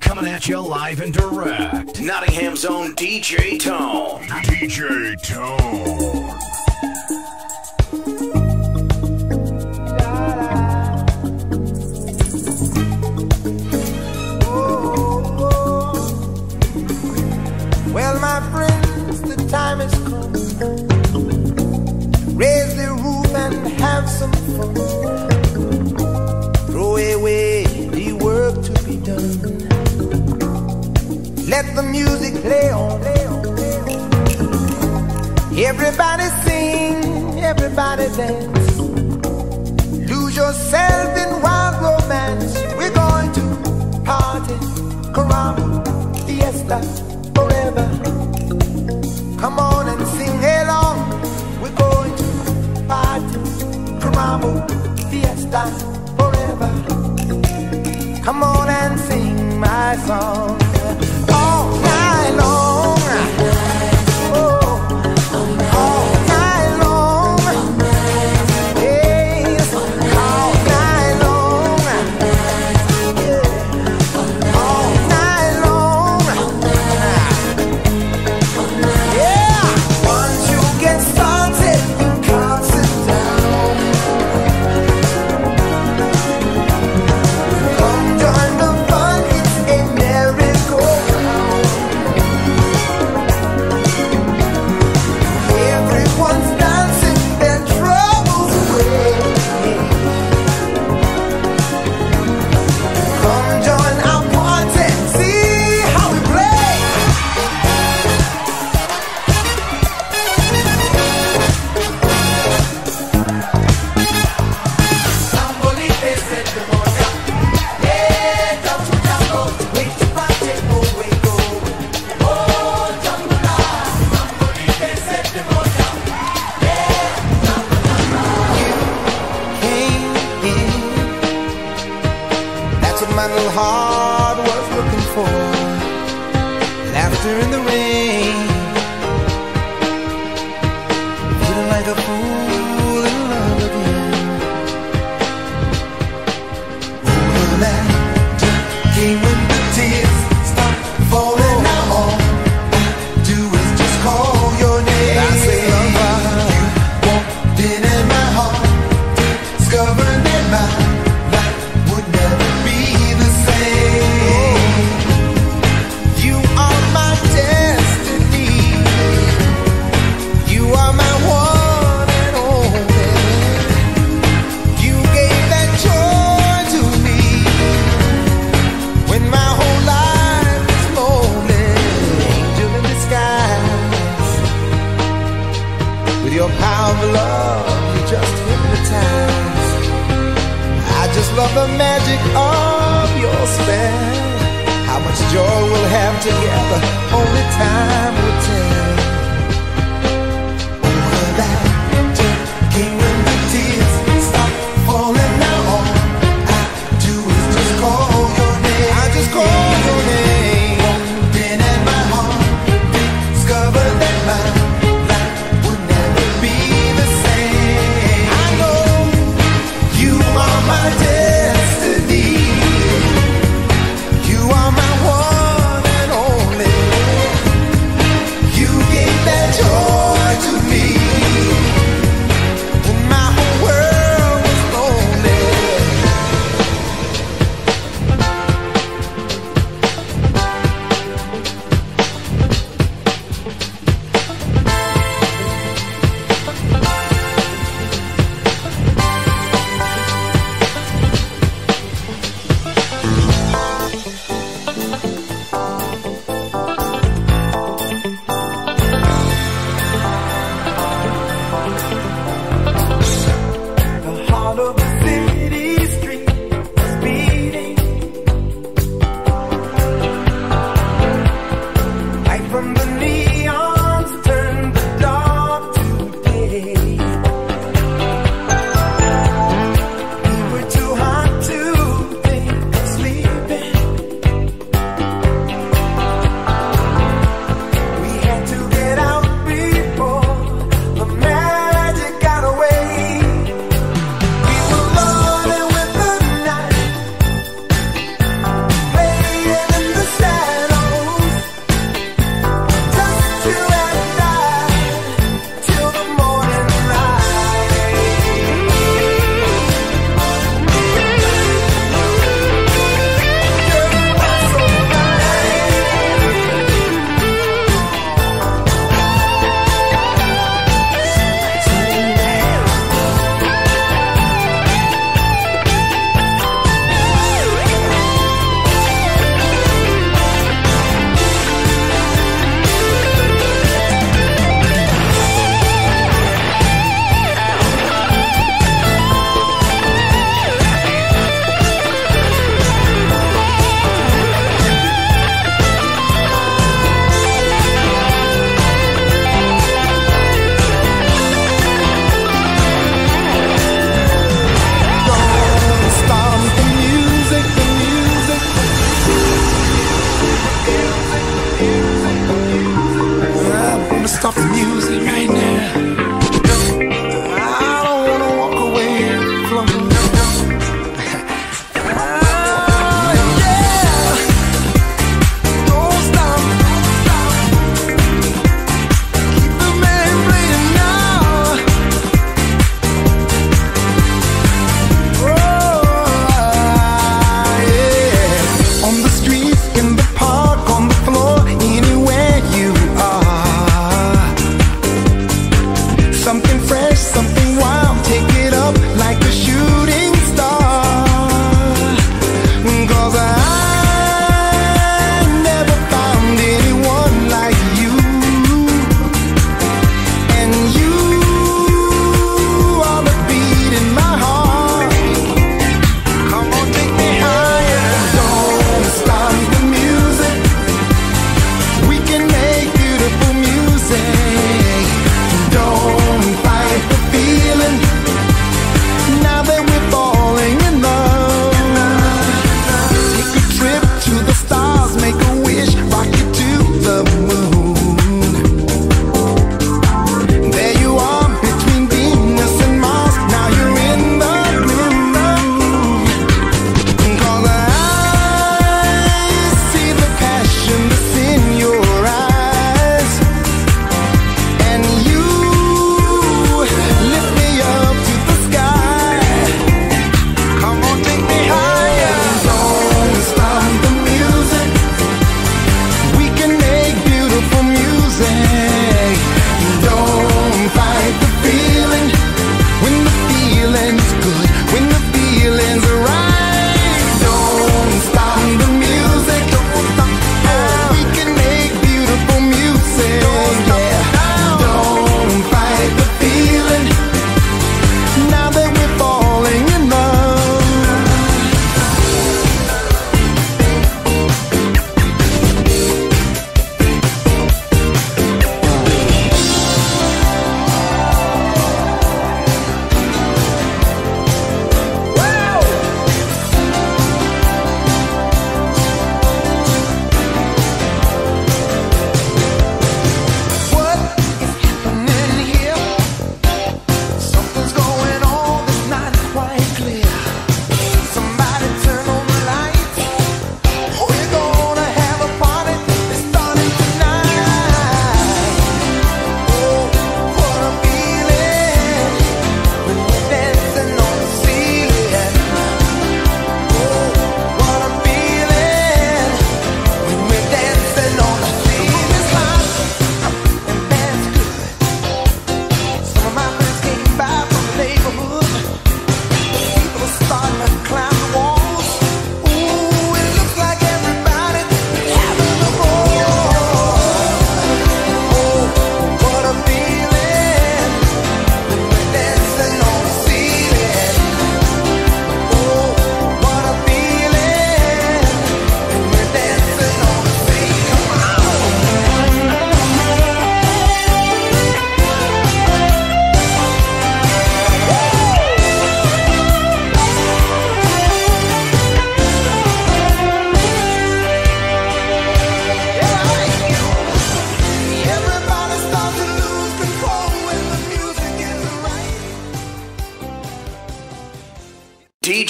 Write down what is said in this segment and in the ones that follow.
Coming at you live and direct. Nottingham's own DJ Tone. DJ Tone. Well, my friends, the time has come. Let the music play on. Everybody sing, everybody dance. Lose yourself in wild romance. We're going to party, caramba, fiesta, forever. Come on and sing along. We're going to party, caramba, fiesta, forever. Come on and sing my song my little heart was looking for. Laughter in the rain. Of love, you just hypnotize. I just love the magic of your spell. How much joy we'll have together, only time will tell.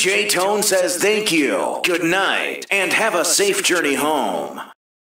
DJ Tone says thank you, good night, and have a safe journey home.